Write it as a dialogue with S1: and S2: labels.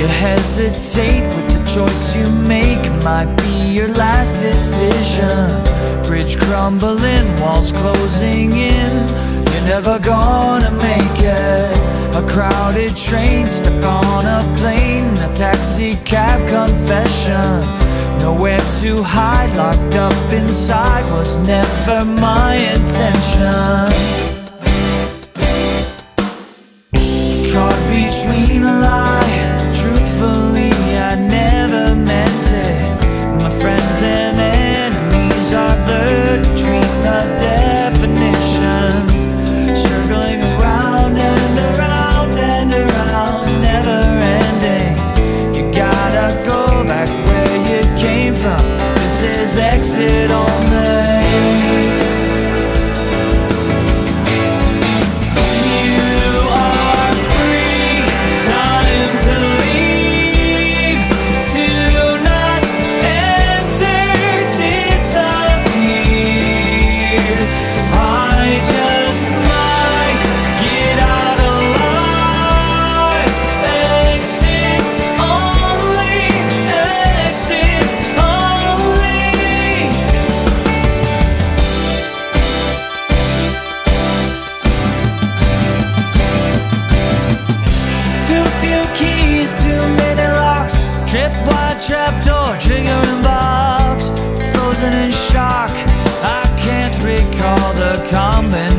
S1: You hesitate with the choice you make. Might be your last decision. Bridge crumbling, walls closing in. You're never gonna make it. A crowded train, stuck on a plane. A taxi cab confession. Nowhere to hide, locked up inside Was never my intention trapdoor, trigger and box, frozen in shock. I can't recall the comment.